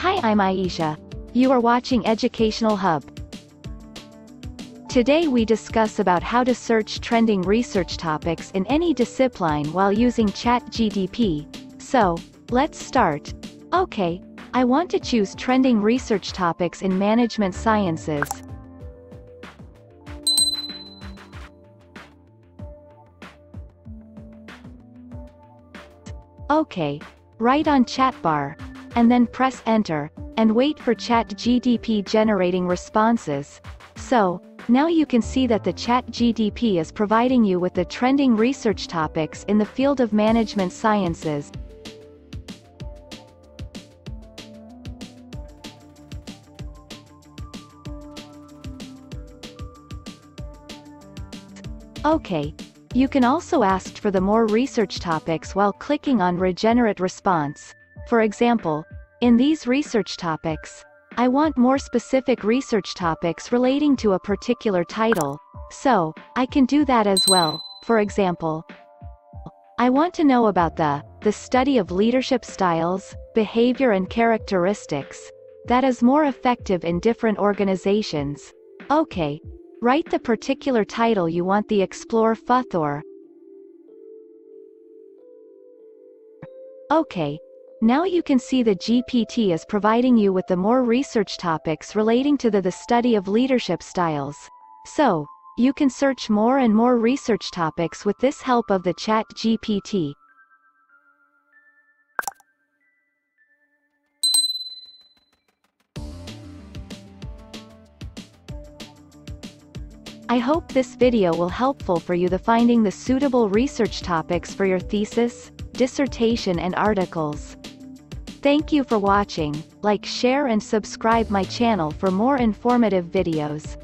Hi, I'm Ayesha. You are watching Educational Hub. Today we discuss about how to search trending research topics in any discipline while using ChatGPT. So, let's start. Okay, I want to choose trending research topics in management sciences. Okay. Write on chat bar. And then press enter, and wait for ChatGPT generating responses. So, now you can see that the ChatGPT is providing you with the trending research topics in the field of management sciences. Okay. You can also ask for the more research topics while clicking on Regenerate Response. For example, in these research topics, I want more specific research topics relating to a particular title, so, I can do that as well, for example. I want to know about the, the study of leadership styles, behavior and characteristics, that is more effective in different organizations. Okay, Write the particular title you want the Explore Futhor. Okay. Now you can see the GPT is providing you with the more research topics relating to the, the study of leadership styles. So, you can search more and more research topics with this help of the chat GPT. I hope this video will helpful for you the finding the suitable research topics for your thesis, dissertation and articles. Thank you for watching, like share and subscribe my channel for more informative videos.